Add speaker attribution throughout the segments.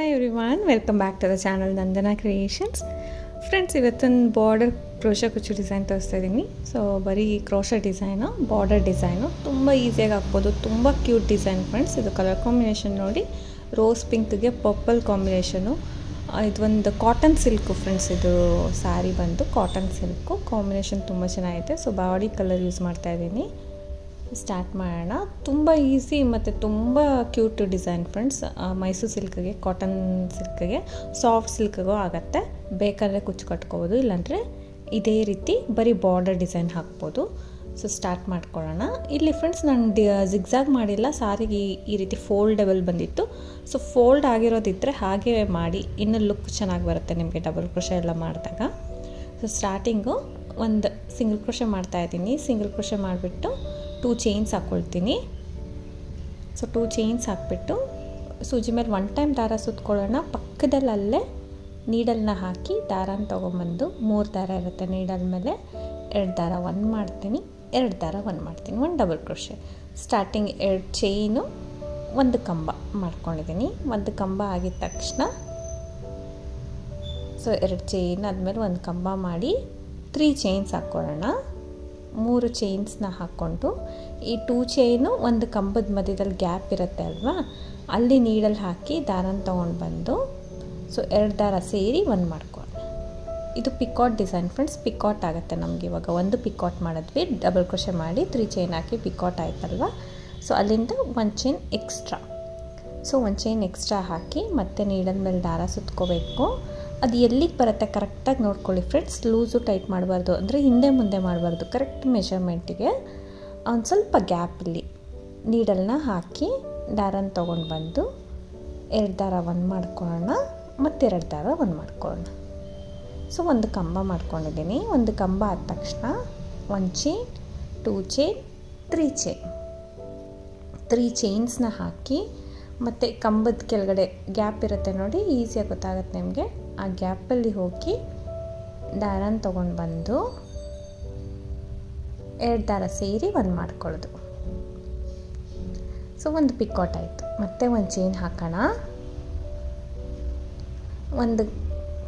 Speaker 1: Hi everyone welcome back to the channel Nandana creations friends ಇವತ್ತೊಂದು border crochet ಕುಚ್ಚು design ತೋರಿಸ್ತಾ ಇದ್ದೀನಿ so ಬರೀ ಕ್ರೋಶ ಡಿಸೈನು ಬಾರ್ಡರ್ ಡಿಸೈನು ತುಂಬ ಈಸಿಯಾಗಿ ಹಾಕ್ಬೋದು. ತುಂಬ ಕ್ಯೂಟ್ ಡಿಸೈನ್ ಫ್ರೆಂಡ್ಸ್ ಇದು ಕಲರ್ ಕಾಂಬಿನೇಷನ್ ನೋಡಿ ರೋಸ್ ಪಿಂಕ್ಗೆ ಪರ್ಪಲ್ ಕಾಂಬಿನೇಷನು ಇದೊಂದು ಕಾಟನ್ ಸಿಲ್ಕು ಫ್ರೆಂಡ್ಸ್ ಇದು ಸ್ಯಾರಿ ಬಂದು ಕಾಟನ್ ಸಿಲ್ಕು ಕಾಂಬಿನೇಷನ್ ತುಂಬ ಚೆನ್ನಾಗಿದೆ ಸೊ ಬಾಡಿ ಕಲರ್ ಯೂಸ್ ಮಾಡ್ತಾ ಇದ್ದೀನಿ ಸ್ಟಾರ್ಟ್ ಮಾಡೋಣ. ತುಂಬ ಈಸಿ ಮತ್ತು ತುಂಬ ಕ್ಯೂಟ್ ಡಿಸೈನ್ ಫ್ರೆಂಡ್ಸ್. ಮೈಸೂರು ಸಿಲ್ಕ್ಗೆ, ಕಾಟನ್ ಸಿಲ್ಕ್ಗೆ, ಸಾಫ್ಟ್ ಸಿಲ್ಕ್ಗೂ ಆಗುತ್ತೆ. ಬೇಕಾದರೆ ಕುಚ್ಚು ಕಟ್ಕೋಬೋದು, ಇಲ್ಲಾಂದರೆ ಇದೇ ರೀತಿ ಬರೀ ಬಾರ್ಡರ್ ಡಿಸೈನ್ ಹಾಕ್ಬೋದು. ಸೊ ಸ್ಟಾರ್ಟ್ ಮಾಡ್ಕೊಳ್ಳೋಣ. ಇಲ್ಲಿ ಫ್ರೆಂಡ್ಸ್ ನಾನು ಡಿ ಜಿಗ್ಸಾಗ್ ಮಾಡಿಲ್ಲ, ಸಾರಿಗೆ ಈ ರೀತಿ ಫೋಲ್ಡೆಬಲ್ ಬಂದಿತ್ತು. ಸೊ ಫೋಲ್ಡ್ ಆಗಿರೋದಿದ್ದರೆ ಹಾಗೆ ಮಾಡಿ, ಇನ್ನೂ ಲುಕ್ ಚೆನ್ನಾಗಿ ಬರುತ್ತೆ ನಿಮಗೆ ಡಬಲ್ ಕ್ರೋಶ ಎಲ್ಲ ಮಾಡಿದಾಗ. ಸೊ ಸ್ಟಾರ್ಟಿಂಗು ಒಂದು ಸಿಂಗಲ್ ಕ್ರೋಶ ಮಾಡ್ತಾಯಿದ್ದೀನಿ ಸಿಂಗಲ್ ಕ್ರೋಶ ಮಾಡಿಬಿಟ್ಟು ಟೂ ಚೈನ್ಸ್ ಹಾಕ್ಕೊಳ್ತೀನಿ ಸೊ ಟೂ ಚೈನ್ಸ್ ಹಾಕ್ಬಿಟ್ಟು, ಸೂಜಿ ಮೇಲೆ ಒನ್ ಟೈಮ್ ದಾರ ಸುತ್ಕೊಳ್ಳೋಣ. ಪಕ್ಕದಲ್ಲಲ್ಲೇ ನೀಡಲ್ನ ಹಾಕಿ ದಾರನ ತೊಗೊಂಬಂದು ಮೂರು ದಾರ ಇರುತ್ತೆ ನೀಡಲ್ ಮೇಲೆ. ಎರಡು ದಾರ ಒನ್ ಮಾಡ್ತೀನಿ. ಎರಡು ದಾರ ಒನ್ ಮಾಡ್ತೀನಿ. ಒನ್ ಡಬಲ್ ಕ್ರೋಶೆ ಸ್ಟಾರ್ಟಿಂಗ್ ಎರಡು ಚೈನು ಒಂದು ಕಂಬ ಮಾಡ್ಕೊಂಡಿದ್ದೀನಿ. ಒಂದು ಕಂಬ ಆಗಿದ ತಕ್ಷಣ ಸೊ ಎರಡು ಚೈನ್ ಆದಮೇಲೆ ಒಂದು ಕಂಬ ಮಾಡಿ ತ್ರೀ ಚೈನ್ಸ್ ಹಾಕ್ಕೊಳ್ಳೋಣ. ಮೂರು ಚೈನ್ಸ್ನ ಹಾಕ್ಕೊಂಡು ಈ ಟೂ ಚೈನು ಒಂದು ಕಂಬದ ಮಧ್ಯದಲ್ಲಿ ಗ್ಯಾಪ್ ಇರುತ್ತೆ ಅಲ್ವಾ? ಅಲ್ಲಿ ನೀಡಲ್ಲಿ ಹಾಕಿ ದಾರನ ತೊಗೊಂಡು ಬಂದು ಸೊ ಎರಡು ದಾರ ಸೇರಿ ಒಂದು ಮಾಡ್ಕೊಳ್ಳಿ ಇದು ಪಿಕಾಟ್ ಡಿಸೈನ್ ಫ್ರೆಂಡ್ಸ್ ಪಿಕಾಟ್ ಆಗುತ್ತೆ ನಮಗೆ ಇವಾಗ. ಒಂದು ಪಿಕಾಟ್ ಮಾಡಿದ್ವಿ ಡಬಲ್ ಕ್ರೋಶೆ ಮಾಡಿ ತ್ರೀ ಚೈನ್ ಹಾಕಿ ಪಿಕಾಟ್ ಆಯ್ತಲ್ವ? ಸೊ ಅಲ್ಲಿಂದ ಒಂದು ಚೈನ್ ಎಕ್ಸ್ಟ್ರಾ ಸೊ ಒಂದು ಚೈನ್ ಎಕ್ಸ್ಟ್ರಾ ಹಾಕಿ ಮತ್ತೆ ನೀಡಲ್ ಮೇಲೆ ದಾರ ಸುತ್ಕೋಬೇಕು. ಅದು ಎಲ್ಲಿಗೆ ಬರುತ್ತೆ? ಕರೆಕ್ಟಾಗಿ ನೋಡ್ಕೊಳ್ಳಿ ಫ್ರೆಂಡ್ಸ್ ಲೂಸು ಟೈಟ್ ಮಾಡಬಾರ್ದು ಅಂದರೆ ಹಿಂದೆ ಮುಂದೆ ಮಾಡಬಾರ್ದು. ಕರೆಕ್ಟ್ ಮೆಷರ್ಮೆಂಟಿಗೆ ಒಂದು ಸ್ವಲ್ಪ ಗ್ಯಾಪಲ್ಲಿ ನೀಡಲ್ನ ಹಾಕಿ ದಾರನ ತೊಗೊಂಡು ಬಂದು ಎರಡು ದಾರ ಒಂದು ಮಾಡ್ಕೊಳ್ಳೋಣ, ಮತ್ತೆರಡು ದಾರ ಒಂದು ಮಾಡ್ಕೊಳ್ಳೋಣ. ಸೊ ಒಂದು ಕಂಬ ಮಾಡ್ಕೊಂಡಿದ್ದೀನಿ. ಒಂದು ಕಂಬ ಆದ ತಕ್ಷಣ one chain two chain three chain three ಚೈನ್ಸ್ನ ಹಾಕಿ ಮತ್ತು ಕಂಬದ ಕೆಳಗಡೆ ಗ್ಯಾಪ್ ಇರುತ್ತೆ ನೋಡಿ ಈಸಿಯಾಗಿ ಗೊತ್ತಾಗುತ್ತೆ ನಿಮಗೆ. ಆ ಗ್ಯಾಪಲ್ಲಿ ಹೋಗಿ ದಾರನ ತೊಗೊಂಡು ಬಂದು ಎರಡು ದಾರ ಸೇರಿ ಒಂದು ಮಾಡ್ಕೊಳ್ಳೋದು. ಸೊ ಒಂದು ಪಿಕಾಟ್ ಆಯಿತು. ಮತ್ತೆ ಒಂದು ಚೈನ್ ಹಾಕೋಣ. ಒಂದು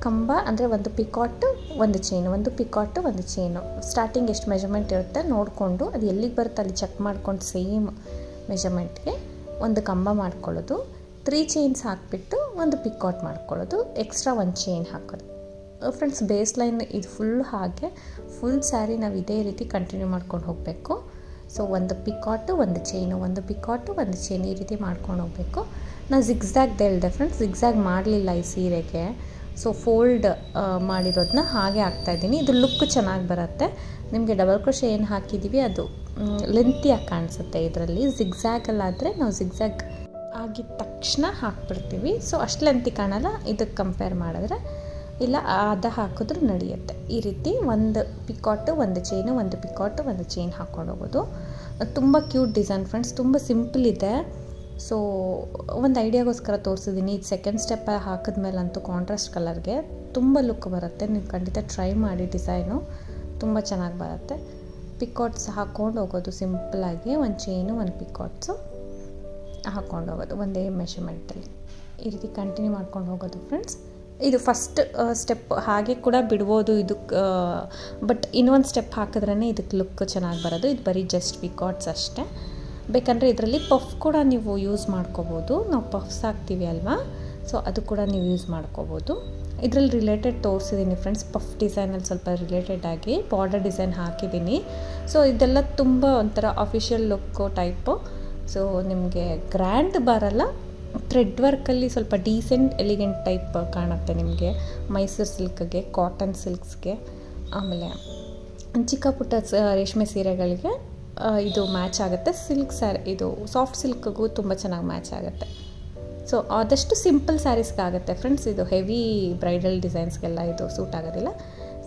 Speaker 1: ಕಂಬ ಅಂದರೆ ಒಂದು ಪಿಕಾಟು ಒಂದು ಚೈನು ಒಂದು ಪಿಕಾಟು ಒಂದು ಚೈನು ಸ್ಟಾರ್ಟಿಂಗ್ ಎಷ್ಟು ಮೆಜರ್ಮೆಂಟ್ ಇರುತ್ತೆ ನೋಡಿಕೊಂಡು, ಅದು ಎಲ್ಲಿಗೆ ಬರುತ್ತೆ ಅಲ್ಲಿ ಚೆಕ್ ಮಾಡ್ಕೊಂಡು ಸೇಮ್ ಮೆಜರ್ಮೆಂಟ್ಗೆ ಒಂದು ಕಂಬ ಮಾಡ್ಕೊಳ್ಳೋದು ತ್ರೀ ಚೈನ್ಸ್ ಹಾಕಿಬಿಟ್ಟು ಒಂದು ಪಿಕಾಟ್ ಮಾಡ್ಕೊಳ್ಳೋದು ಎಕ್ಸ್ಟ್ರಾ ಒಂದು ಚೈನ್ ಹಾಕೋದು. ಫ್ರೆಂಡ್ಸ್ ಬೇಸ್ ಲೈನ್ ಇದು ಫುಲ್ ಹಾಗೆ ಫುಲ್ ಸ್ಯಾರಿ ನಾವು ಇದೇ ರೀತಿ ಕಂಟಿನ್ಯೂ ಮಾಡ್ಕೊಂಡು ಹೋಗಬೇಕು. ಸೊ ಒಂದು ಪಿಕಾಟು ಒಂದು ಚೈನು ಒಂದು ಪಿಕಾಟು ಒಂದು ಚೈನ್ ಈ ರೀತಿ ಮಾಡ್ಕೊಂಡು ಹೋಗಬೇಕು. ನಾನು ಜಿಗ್ಝ್ಯಾಗ್ ಹೇಳಿದೆ ಫ್ರೆಂಡ್ಸ್ ಜಿಗ್ಸಾಗ್ ಮಾಡಲಿಲ್ಲ ಈ ಸೀರೆಗೆ. ಸೊ ಫೋಲ್ಡ್ ಮಾಡಿರೋದನ್ನ ಹಾಗೆ ಹಾಕ್ತಾಯಿದ್ದೀನಿ ಇದು ಲುಕ್ ಚೆನ್ನಾಗಿ ಬರುತ್ತೆ. ನಿಮಗೆ ಡಬಲ್ ಕ್ರೋಶೆ ಏನು ಹಾಕಿದ್ದೀವಿ ಅದು ಲೆಂತಿಯಾಗಿ ಕಾಣಿಸುತ್ತೆ ಇದರಲ್ಲಿ. ಝಿಗ್ಝ್ಯಾಗಲ್ಲಾದರೆ ನಾವು ಝಿಗ್ಝ್ಯಾಗ್ ಆಗಿದ ತಕ್ಷಣ ಹಾಕ್ಬಿಡ್ತೀವಿ. ಸೊ ಅಷ್ಟು ಲೆಂತಿ ಕಾಣಲ್ಲ. ಇದಕ್ಕೆ ಕಂಪೇರ್ ಮಾಡಿದ್ರೆ ಇಲ್ಲ, ಅದ ಹಾಕಿದ್ರೂ ನಡೆಯುತ್ತೆ. ಈ ರೀತಿ ಒಂದು ಪಿಕಾಟು ಒಂದು ಚೈನು ಒಂದು ಪಿಕಾಟು ಒಂದು ಚೈನ್ ಹಾಕ್ಕೊಂಡು ಹೋಗೋದು. ತುಂಬ ಕ್ಯೂಟ್ ಡಿಸೈನ್ ಫ್ರೆಂಡ್ಸ್ ತುಂಬ ಸಿಂಪಲ್ ಇದೆ. ಸೊ ಒಂದು ಐಡಿಯಾಗೋಸ್ಕರ ತೋರಿಸಿದ್ದೀನಿ ಇದು ಸೆಕೆಂಡ್ ಸ್ಟೆಪ್ ಹಾಕಿದ್ಮೇಲೆ ಅಂತೂ ಕಾಂಟ್ರಾಸ್ಟ್ ಕಲರ್ಗೆ ತುಂಬ ಲುಕ್ ಬರುತ್ತೆ. ನೀವು ಖಂಡಿತ ಟ್ರೈ ಮಾಡಿ ಡಿಸೈನು ತುಂಬ ಚೆನ್ನಾಗಿ ಬರುತ್ತೆ. ಪಿಕಾಟ್ಸ್ ಹಾಕ್ಕೊಂಡು ಹೋಗೋದು ಸಿಂಪಲಾಗಿ ಒಂದು ಚೈನು ಒಂದು ಪಿಕಾಟ್ಸು ಹಾಕ್ಕೊಂಡು ಹೋಗೋದು ಒಂದೇ ಮೆಷರ್ಮೆಂಟಲ್ಲಿ ಈ ರೀತಿ ಕಂಟಿನ್ಯೂ ಮಾಡ್ಕೊಂಡು ಹೋಗೋದು ಫ್ರೆಂಡ್ಸ್ ಇದು ಫಸ್ಟ್ ಸ್ಟೆಪ್ ಹಾಗೆ ಕೂಡ ಬಿಡ್ಬೋದು ಇದಕ್ಕೆ ಬಟ್ ಇನ್ನೊಂದು ಸ್ಟೆಪ್ ಹಾಕಿದ್ರೇ ಇದಕ್ಕೆ ಲುಕ್ ಚೆನ್ನಾಗಿ ಬರೋದು. ಇದು ಬರೀ ಜಸ್ಟ್ ಪಿಕಾಟ್ಸ್ ಅಷ್ಟೇ. ಬೇಕಂದರೆ ಇದರಲ್ಲಿ ಪಫ್ ಕೂಡ ನೀವು ಯೂಸ್ ಮಾಡ್ಕೋಬೋದು. ನಾವು ಪಫ್ಸ್ ಹಾಕ್ತೀವಿ ಅಲ್ವಾ? ಸೊ ಅದು ಕೂಡ ನೀವು ಯೂಸ್ ಮಾಡ್ಕೋಬೋದು. ಇದರಲ್ಲಿ ರಿಲೇಟೆಡ್ ತೋರಿಸಿದ್ದೀನಿ ಫ್ರೆಂಡ್ಸ್ ಪಫ್ ಡಿಸೈನಲ್ಲಿ ಸ್ವಲ್ಪ ರಿಲೇಟೆಡ್ ಆಗಿ ಬಾರ್ಡರ್ ಡಿಸೈನ್ ಹಾಕಿದ್ದೀನಿ ಸೊ ಇದೆಲ್ಲ ತುಂಬ ಒಂಥರ ಅಫಿಷಿಯಲ್ ಲುಕ್ಕು ಟೈಪು ಸೊ ನಿಮಗೆ ಗ್ರ್ಯಾಂಡ್ ಬರಲ್ಲ ಥ್ರೆಡ್ ವರ್ಕಲ್ಲಿ ಸ್ವಲ್ಪ ಡೀಸೆಂಟ್ ಎಲಿಗೆಂಟ್ ಟೈಪ್ ಕಾಣುತ್ತೆ ನಿಮಗೆ. ಮೈಸೂರು ಸಿಲ್ಕ್ಗೆ ಕಾಟನ್ ಸಿಲ್ಕ್ಸ್ಗೆ ಆಮೇಲೆ ಚಿಕ್ಕ ಪುಟ್ಟ ರೇಷ್ಮೆ ಸೀರೆಗಳಿಗೆ ಇದು ಮ್ಯಾಚ್ ಆಗುತ್ತೆ. ಸಿಲ್ಕ್ ಸ್ಯಾರಿ ಇದು ಸಾಫ್ಟ್ ಸಿಲ್ಕ್ಗೂ ತುಂಬ ಚೆನ್ನಾಗಿ ಮ್ಯಾಚ್ ಆಗುತ್ತೆ. ಸೊ ಆದಷ್ಟು ಸಿಂಪಲ್ ಸ್ಯಾರೀಸ್ಗೆ ಆಗುತ್ತೆ ಫ್ರೆಂಡ್ಸ್ ಇದು ಹೆವಿ ಬ್ರೈಡಲ್ ಡಿಸೈನ್ಸ್ಗೆಲ್ಲ ಇದು ಸೂಟ್ ಆಗೋದಿಲ್ಲ.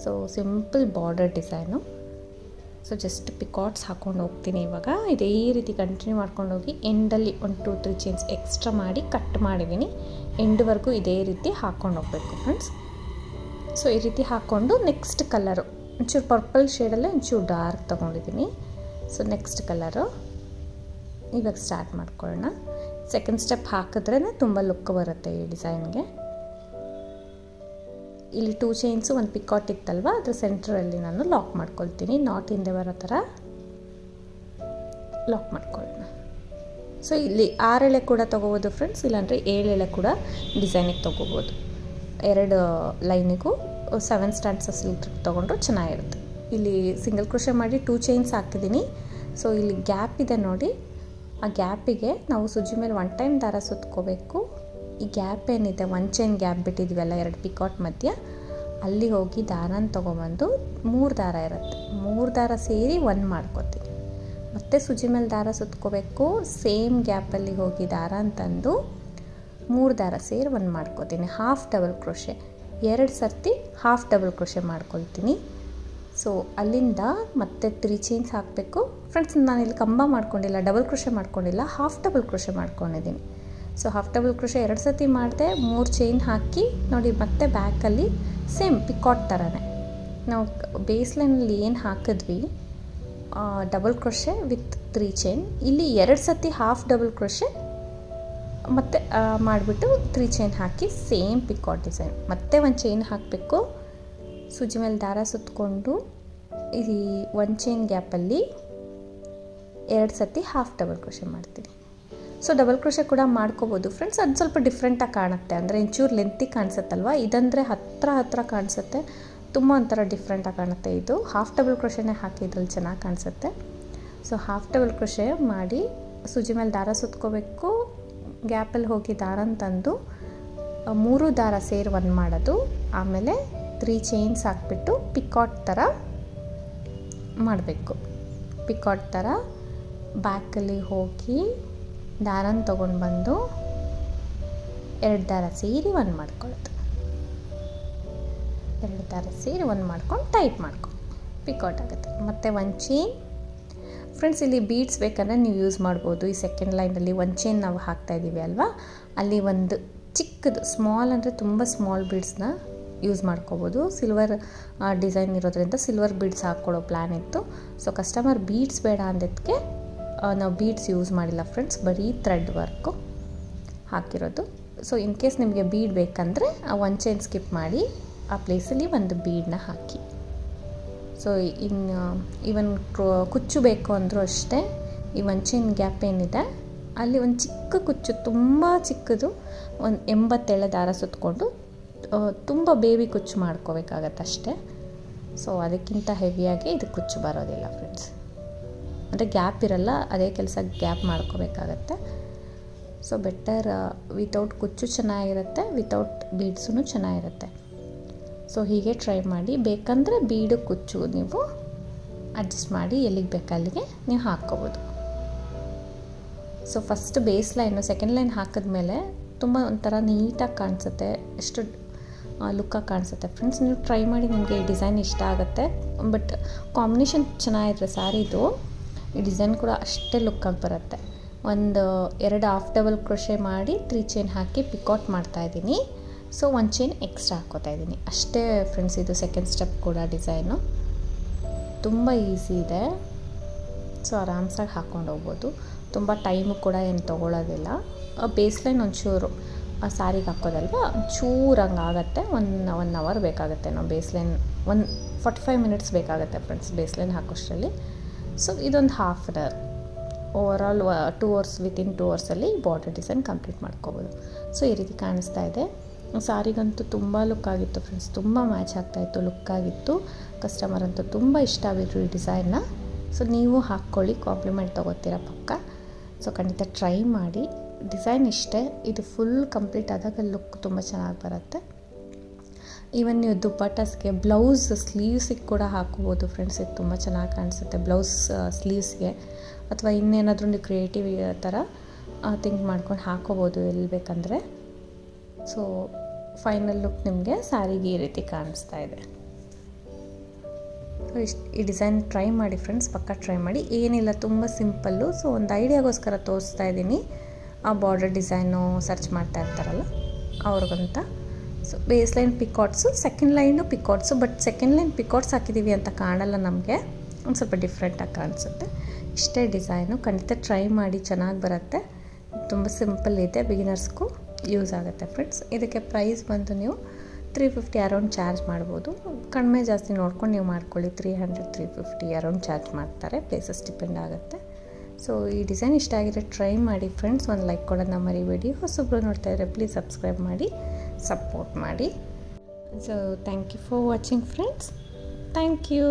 Speaker 1: So simple border design so just picots ಹಾಕ್ಕೊಂಡು ಹೋಗ್ತೀನಿ ಇವಾಗ. ಇದೇ ರೀತಿ ಕಂಟಿನ್ಯೂ ಮಾಡ್ಕೊಂಡು ಹೋಗಿ ಎಂಡಲ್ಲಿ ಒಂದು ಟೂ ತ್ರೀ ಚೈನ್ಸ್ ಎಕ್ಸ್ಟ್ರಾ ಮಾಡಿ ಕಟ್ ಮಾಡಿದ್ದೀನಿ. ಎಂಡ್ವರೆಗೂ ಇದೇ ರೀತಿ ಹಾಕ್ಕೊಂಡು ಹೋಗಬೇಕು ಫ್ರೆಂಡ್ಸ್ ಸೊ ಈ ರೀತಿ ಹಾಕ್ಕೊಂಡು ನೆಕ್ಸ್ಟ್ ಕಲರು ಒಂಚೂರು ಪರ್ಪಲ್ ಶೇಡಲ್ಲೇ ಒಂಚೂರು ಡಾರ್ಕ್ ತೊಗೊಂಡಿದ್ದೀನಿ. ಸೊ ನೆಕ್ಸ್ಟ್ ಕಲರು ಇವಾಗ ಸ್ಟಾರ್ಟ್ ಮಾಡ್ಕೊಳ್ಳೋಣ. ಸೆಕೆಂಡ್ ಸ್ಟೆಪ್ ಹಾಕಿದ್ರೇ ತುಂಬ ಲುಕ್ ಬರುತ್ತೆ ಈ ಡಿಸೈನ್ಗೆ ಇಲ್ಲಿ ಟೂ ಚೈನ್ಸು ಒಂದು ಪಿಕಾಟ್ ಇತ್ತಲ್ವ? ಅದ್ರ ಸೆಂಟ್ರಲ್ಲಿ ನಾನು ಲಾಕ್ ಮಾಡ್ಕೊಳ್ತೀನಿ. ನಾಟ್ ಹಿಂದೆ ಬರೋ ಥರ ಲಾಕ್ ಮಾಡ್ಕೊಳ್ಳೋಣ. ಸೊ ಇಲ್ಲಿ ಆರೆಳೆ ಕೂಡ ತೊಗೋಬೋದು ಫ್ರೆಂಡ್ಸ್ ಇಲ್ಲಾಂದರೆ ಏಳೆಳೆ ಕೂಡ ಡಿಸೈನಿಗೆ ತೊಗೋಬೋದು. ಎರಡು ಲೈನಿಗೂ ಸೆವೆನ್ ಸ್ಟ್ಯಾಂಡ್ಸ್ ಸಿಲ್ಕ್ ತೊಗೊಂಡ್ರು ಚೆನ್ನಾಗಿರುತ್ತೆ. ಇಲ್ಲಿ ಸಿಂಗಲ್ ಕ್ರೋಶೆ ಮಾಡಿ ಟೂ ಚೈನ್ಸ್ ಹಾಕಿದ್ದೀನಿ. ಸೊ ಇಲ್ಲಿ ಗ್ಯಾಪ್ ಇದೆ ನೋಡಿ. ಆ ಗ್ಯಾಪಿಗೆ ನಾವು ಸುಜಿ ಮೇಲೆ ಒನ್ ಟೈಮ್ ದಾರ ಸುತ್ಕೋಬೇಕು. ಈ ಗ್ಯಾಪ್ ಏನಿದೆ ಒನ್ ಚೈನ್ ಗ್ಯಾಪ್ ಬಿಟ್ಟಿದ್ವಲ್ಲ, ಎರಡು ಪಿಕಾಟ್ ಮಧ್ಯ, ಅಲ್ಲಿ ಹೋಗಿ ದಾರನ ತೊಗೊಬಂದು ಮೂರು ದಾರ ಇರುತ್ತೆ. ಮೂರು ದಾರ ಸೇರಿ ಒನ್ ಮಾಡ್ಕೊತೀನಿ ಮತ್ತೆ ಸುಜಿ ಮೇಲೆ ದಾರ ಸುತ್ಕೋಬೇಕು ಸೇಮ್ ಗ್ಯಾಪಲ್ಲಿ ಹೋಗಿ ದಾರ ಅಂತಂದು ಮೂರು ದಾರ ಸೇರಿ ಒಂದು ಮಾಡ್ಕೋತೀನಿ. ಹಾಫ್ ಡಬಲ್ ಕ್ರೋಶೆ ಎರಡು ಸರ್ತಿ ಹಾಫ್ ಡಬಲ್ ಕ್ರೋಶೆ ಮಾಡ್ಕೊಳ್ತೀನಿ. ಸೊ ಅಲ್ಲಿಂದ ಮತ್ತೆ ತ್ರೀ ಚೈನ್ಸ್ ಹಾಕಬೇಕು. ಫ್ರೆಂಡ್ಸ್ ನಾನು ಇಲ್ಲಿ ಕಂಬ ಮಾಡ್ಕೊಂಡಿಲ್ಲ ಡಬಲ್ ಕ್ರೋಶೆ ಮಾಡ್ಕೊಂಡಿಲ್ಲ ಹಾಫ್ ಡಬಲ್ ಕ್ರೋಶೆ ಮಾಡ್ಕೊಂಡಿದ್ದೀನಿ. ಸೊ ಹಾಫ್ ಡಬಲ್ ಕ್ರೋಶೆ ಎರಡು ಸತಿ ಮಾಡಿದೆ, ಮೂರು ಚೈನ್ ಹಾಕಿ, ನೋಡಿ ಮತ್ತೆ ಬ್ಯಾಕಲ್ಲಿ ಸೇಮ್ ಪಿಕಾಟ್ ಥರನೇ ನಾವು ಬೇಸ್ ಲೈನಲ್ಲಿ ಏನು ಹಾಕಿದ್ವಿ double crochet with three chain ಇಲ್ಲಿ ಎರಡು ಸತಿ ಹಾಫ್ ಡಬಲ್ ಕ್ರೋಶೆ ಮತ್ತೆ ಮಾಡಿಬಿಟ್ಟು ತ್ರೀ ಚೈನ್ ಹಾಕಿ ಸೇಮ್ ಪಿಕಾಟ್ ಡಿಸೈನ್ ಮತ್ತೆ ಒಂದು ಚೈನ್ ಹಾಕಬೇಕು. ಸುಜಿ ಮೇಲೆ ದಾರ ಸುತ್ತಕೊಂಡು ಈ ಒಂದು ಚೈನ್ ಗ್ಯಾಪಲ್ಲಿ ಎರಡು ಸರ್ತಿ ಹಾಫ್ ಡಬಲ್ ಕ್ರೋಶೆ ಮಾಡ್ತೀನಿ. ಸೊ ಡಬಲ್ ಕ್ರೋಶೆ ಕೂಡ ಮಾಡ್ಕೋಬೋದು. ಫ್ರೆಂಡ್ಸ್ ಅದು ಸ್ವಲ್ಪ ಡಿಫ್ರೆಂಟಾಗಿ ಕಾಣುತ್ತೆ. ಅಂದರೆ ಇಂಚೂರು ಲೆಂತಿ ಕಾಣಿಸುತ್ತಲ್ವ? ಇದಂದರೆ ಹತ್ತಿರ ಹತ್ತಿರ ಕಾಣಿಸುತ್ತೆ. ತುಂಬ ಒಂಥರ ಡಿಫ್ರೆಂಟಾಗಿ ಕಾಣುತ್ತೆ ಇದು. ಹಾಫ್ ಡಬಲ್ ಕ್ರೋಶೆನೇ ಹಾಕಿ ಇದ್ರಲ್ಲಿ ಚೆನ್ನಾಗಿ ಕಾಣಿಸುತ್ತೆ. ಸೊ ಹಾಫ್ ಡಬಲ್ ಕ್ರೋಶೆ ಮಾಡಿ ಸೂಜಿ ಮೇಲೆ ದಾರ ಸುತ್ಕೋಬೇಕು. ಗ್ಯಾಪಲ್ಲಿ ಹೋಗಿ ದಾರ ತಂದು ಮೂರು ದಾರ ಸೇರಿ ಒಂದು ಮಾಡೋದು. ಆಮೇಲೆ ತ್ರೀ ಚೈನ್ಸ್ ಹಾಕ್ಬಿಟ್ಟು ಪಿಕಾಟ್ ಥರ ಮಾಡಬೇಕು. ಪಿಕಾಟ್ ಥರ ಬ್ಯಾಕಲ್ಲಿ ಹೋಗಿ ದಾರನ ತೊಗೊಂಡು ಬಂದು ಎರಡು ದಾರ ಸೇರಿ ಒಂದು ಮಾಡ್ಕೊಳ್ಳೋದು ಎರಡು ದಾರ ಸೇರಿ ಒಂದು ಮಾಡ್ಕೊಂಡು ಟೈಟ್ ಮಾಡ್ಕೊಂಡು ಪಿಕೌಟ್ ಆಗುತ್ತೆ. ಮತ್ತು ಒಂದು ಚೈನ್ ಫ್ರೆಂಡ್ಸ್ ಇಲ್ಲಿ ಬೀಡ್ಸ್ ಬೇಕಂದ್ರೆ ನೀವು ಯೂಸ್ ಮಾಡ್ಬೋದು. ಈ ಸೆಕೆಂಡ್ ಲೈನಲ್ಲಿ ಒಂದು ಚೈನ್ ನಾವು ಹಾಕ್ತಾ ಇದ್ದೀವಿ ಅಲ್ವಾ? ಅಲ್ಲಿ ಒಂದು ಚಿಕ್ಕದು ಸ್ಮಾಲ್ ಅಂದರೆ ತುಂಬ ಸ್ಮಾಲ್ ಬೀಡ್ಸ್ನ ಯೂಸ್ ಮಾಡ್ಕೋಬೋದು. ಸಿಲ್ವರ್ ಡಿಸೈನ್ ಇರೋದ್ರಿಂದ ಸಿಲ್ವರ್ ಬೀಡ್ಸ್ ಹಾಕ್ಕೊಳ್ಳೋ ಪ್ಲ್ಯಾನ್ ಇತ್ತು. ಸೊ ಕಸ್ಟಮರ್ ಬೀಡ್ಸ್ ಬೇಡ ಅಂದಿದ್ದಕ್ಕೆ ನಾವು ಬೀಡ್ಸ್ ಯೂಸ್ ಮಾಡಿಲ್ಲ ಫ್ರೆಂಡ್ಸ್ ಬರೀ ಥ್ರೆಡ್ ವರ್ಕು ಹಾಕಿರೋದು. ಸೊ ಇನ್ ಕೇಸ್ ನಿಮಗೆ ಬೀಡ್ ಬೇಕಂದರೆ, ಆ ಒನ್ ಚೈನ್ ಸ್ಕಿಪ್ ಮಾಡಿ, ಆ ಪ್ಲೇಸಲ್ಲಿ ಒಂದು ಬೀಡನ್ನ ಹಾಕಿ. ಸೊ ಇನ್ನು ಇವನ್ ಕುಚ್ಚು ಬೇಕು ಅಂದರೂ ಅಷ್ಟೇ, ಈ ಒನ್ ಚೈನ್ ಗ್ಯಾಪ್ ಏನಿದೆ, ಅಲ್ಲಿ ಒಂದು ಚಿಕ್ಕ ಕುಚ್ಚು, ತುಂಬ ಚಿಕ್ಕದು, ಒಂದು ಎಂಬತ್ತೇಳು ದಾರ ಸುತ್ತಕೊಂಡು ತುಂಬ ಬೇಬಿ ಕುಚ್ಚು ಮಾಡ್ಕೋಬೇಕಾಗತ್ತೆ ಅಷ್ಟೇ ಸೊ ಅದಕ್ಕಿಂತ ಹೆವಿಯಾಗಿ ಇದು ಕುಚ್ಚು ಬರೋದಿಲ್ಲ ಫ್ರೆಂಡ್ಸ್ ಅಂದರೆ ಗ್ಯಾಪ್ ಇರಲ್ಲ, ಅದೇ ಕೆಲಸ ಗ್ಯಾಪ್ ಮಾಡ್ಕೋಬೇಕಾಗತ್ತೆ. ಸೊ ಬೆಟರ್ ವಿತೌಟ್ ಕುಚ್ಚು ಚೆನ್ನಾಗಿರುತ್ತೆ ವಿತೌಟ್ ಬೀಡ್ಸೂ ಚೆನ್ನಾಗಿರುತ್ತೆ. ಸೊ ಹೀಗೆ ಟ್ರೈ ಮಾಡಿ, ಬೇಕಂದರೆ ಬೀಡು ಕುಚ್ಚು ನೀವು ಅಡ್ಜಸ್ಟ್ ಮಾಡಿ ಎಲ್ಲಿಗೆ ಬೇಕಲ್ಲಿಗೆ ನೀವು ಹಾಕ್ಕೋಬೋದು. So first base line second line ಹಾಕಿದ್ಮೇಲೆ ತುಂಬ ಒಂಥರ ನೀಟಾಗಿ ಕಾಣಿಸುತ್ತೆ, ಎಷ್ಟು ಲುಕ್ಕಾಗಿ ಕಾಣಿಸುತ್ತೆ. ಫ್ರೆಂಡ್ಸ್ ನೀವು ಟ್ರೈ ಮಾಡಿ ನಿಮಗೆ ಈ ಡಿಸೈನ್ ಇಷ್ಟ ಆಗುತ್ತೆ ಬಟ್ ಕಾಂಬಿನೇಷನ್ ಚೆನ್ನಾಗಿದ್ರೆ ಸ್ಯಾರಿದು ಡಿಸೈನ್ ಕೂಡ ಅಷ್ಟೇ ಲುಕ್ಕಾಗಿ ಬರುತ್ತೆ. ಒಂದು ಎರಡು ಹಾಫ್ ಡಬಲ್ ಕ್ರೋಶೆ ಮಾಡಿ ತ್ರೀ ಚೈನ್ ಹಾಕಿ ಪಿಕಾಟ್ ಮಾಡ್ತಾಯಿದ್ದೀನಿ ಸೊ ಒಂದು ಚೈನ್ ಎಕ್ಸ್ಟ್ರಾ ಹಾಕೋತಾ ಇದ್ದೀನಿ. ಅಷ್ಟೇ ಫ್ರೆಂಡ್ಸ್ ಇದು ಸೆಕೆಂಡ್ ಸ್ಟೆಪ್ ಕೂಡ ಡಿಸೈನು ತುಂಬ ಈಸಿ ಇದೆ. ಸೊ ಆರಾಮ್ಸಾಗಿ ಹಾಕ್ಕೊಂಡು ಹೋಗ್ಬೋದು. ತುಂಬ ಟೈಮು ಕೂಡ ಏನು ತೊಗೊಳ್ಳೋದಿಲ್ಲ ಬೇಸ್ ಲೈನ್ ಒಂಚೂರು, ಆ ಸ್ಯಾರಿಗೆ ಹಾಕೋದಲ್ವ? ಒಂಚೂರು ಆಗುತ್ತೆ. ಒನ್ ಒನ್ ಅವರ್ ಬೇಕಾಗುತ್ತೆ. ನಾವು base line one forty five minutes ಬೇಕಾಗುತ್ತೆ ಫ್ರೆಂಡ್ಸ್ ಬೇಸ್ ಲೈನ್ ಹಾಕೋಷ್ಟರಲ್ಲಿ. ಸೊ ಇದೊಂದು half an hour over all two hours within two ಅವರ್ಸಲ್ಲಿ border design complete ಮಾಡ್ಕೋಬೋದು. ಸೊ ಈ ರೀತಿ ಕಾಣಿಸ್ತಾ ಇದೆ. ಸಾರಿಗಂತೂ ತುಂಬ ಲುಕ್ ಆಗಿತ್ತು ಫ್ರೆಂಡ್ಸ್ ತುಂಬ ಮ್ಯಾಚ್ ಆಗ್ತಾಯಿತ್ತು ಲುಕ್ ಆಗಿತ್ತು. ಕಸ್ಟಮರ್ ಅಂತೂ ತುಂಬ ಇಷ್ಟ ಆಗಿದ್ರು ಈ ಡಿಸೈನ್ನ ಸೊ ನೀವು ಹಾಕ್ಕೊಳ್ಳಿ ಕಾಂಪ್ಲಿಮೆಂಟ್ ತೊಗೋತೀರ ಪಕ್ಕ. ಸೊ ಖಂಡಿತ ಟ್ರೈ ಮಾಡಿ. ಡಿಸೈನ್ ಇಷ್ಟೇ. ಇದು ಫುಲ್ ಕಂಪ್ಲೀಟ್ ಆದಾಗ ಲುಕ್ ತುಂಬ ಚೆನ್ನಾಗಿ ಬರುತ್ತೆ. ಈವನ್ ನೀವು ದುಪ್ಪಟ್ಟಸ್ಗೆ ಬ್ಲೌಸ್ ಸ್ಲೀವ್ಸಿಗೆ ಕೂಡ ಹಾಕೋಬೋದು ಫ್ರೆಂಡ್ಸ್ ಇದು ತುಂಬ ಚೆನ್ನಾಗಿ ಕಾಣಿಸುತ್ತೆ ಬ್ಲೌಸ್ ಸ್ಲೀವ್ಸ್ಗೆ ಅಥವಾ ಇನ್ನೇನಾದರೂ ನೀವು ಕ್ರಿಯೇಟಿವ್ ಥರ ಥಿಂಕ್ ಮಾಡ್ಕೊಂಡು ಹಾಕೋಬೋದು ಎಲ್ಲಿ ಬೇಕಂದರೆ. ಸೊ ಫೈನಲ್ ಲುಕ್ ನಿಮಗೆ ಸ್ಯಾರಿಗೆ ಈ ರೀತಿ ಕಾಣಿಸ್ತಾ ಇದೆ. ಸೊ ಇಷ್ಟು, ಈ ಡಿಸೈನ್ ಟ್ರೈ ಮಾಡಿ ಫ್ರೆಂಡ್ಸ್ ಪಕ್ಕ ಟ್ರೈ ಮಾಡಿ. ಏನಿಲ್ಲ, ತುಂಬ ಸಿಂಪಲ್ಲು ಸೊ ಒಂದು ಐಡಿಯಾಗೋಸ್ಕರ ತೋರಿಸ್ತಾ ಇದ್ದೀನಿ. ಆ ಬಾರ್ಡರ್ ಡಿಸೈನು ಸರ್ಚ್ ಮಾಡ್ತಾ ಇರ್ತಾರಲ್ಲ, ಅವ್ರಿಗಂತ. So base line picots second line picots but second line picots ಹಾಕಿದ್ದೀವಿ ಅಂತ ಕಾಣಲ್ಲ ನಮಗೆ. ಒಂದು ಸ್ವಲ್ಪ ಡಿಫ್ರೆಂಟಾಗಿ ಕಾಣಿಸುತ್ತೆ. ಇಷ್ಟೇ ಡಿಸೈನು ಖಂಡಿತ ಟ್ರೈ ಮಾಡಿ ಚೆನ್ನಾಗಿ ಬರುತ್ತೆ. ತುಂಬ ಸಿಂಪಲ್ ಇದೆ. ಬಿಗಿನರ್ಸ್ಗೂ ಯೂಸ್ ಆಗುತ್ತೆ ಫ್ರೆಂಡ್ಸ್ ಇದಕ್ಕೆ ಪ್ರೈಸ್ ಬಂದು ನೀವು ತ್ರೀ ಫಿಫ್ಟಿ ಅರೌಂಡ್ ಚಾರ್ಜ್ ಮಾಡ್ಬೋದು. ಕಡಿಮೆ ಜಾಸ್ತಿ ನೋಡ್ಕೊಂಡು ನೀವು ಮಾಡ್ಕೊಳ್ಳಿ. Three hundred three fifty around charge ಮಾಡ್ತಾರೆ. ಪ್ಲೇಸಸ್ ಡಿಪೆಂಡ್ ಆಗುತ್ತೆ. ಸೊ ಈ ಡಿಸೈನ್ ಇಷ್ಟ ಆಗಿದ್ರೆ ಟ್ರೈ ಮಾಡಿ ಫ್ರೆಂಡ್ಸ್ ಒಂದು ಲೈಕ್ ಕೊಡೋಣ ಮರಿಬೇಡಿ ಹೊಸಬ್ರು ನೋಡ್ತಾ ಇದ್ದರೆ ಪ್ಲೀಸ್ ಸಬ್ಸ್ಕ್ರೈಬ್ ಮಾಡಿ. ಸಪೋರ್ಟ್ ಮಾಡಿ so thank you for watching friends thank you